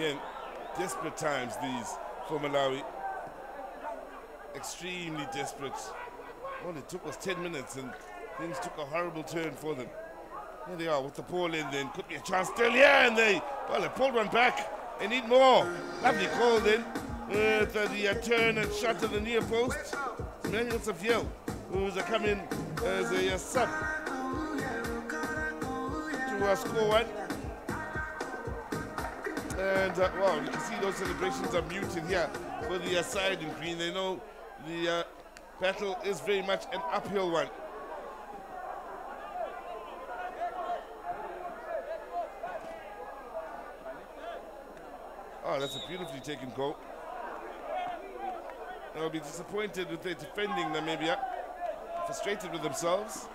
Again, desperate times these for Malawi. Extremely desperate. All it took was 10 minutes and things took a horrible turn for them. Here they are with the ball in then. Could be a chance still here and they, well, they pulled one back. They need more. Lovely call then uh, the uh, turn and shot to the near post. Emmanuel Safiel, who's uh, coming as a uh, sub to uh, score one. And uh, wow, you can see those celebrations are muted here for the uh, side in green. They know the uh, battle is very much an uphill one. Oh, that's a beautifully taken goal. They'll be disappointed with their defending Namibia. Frustrated with themselves.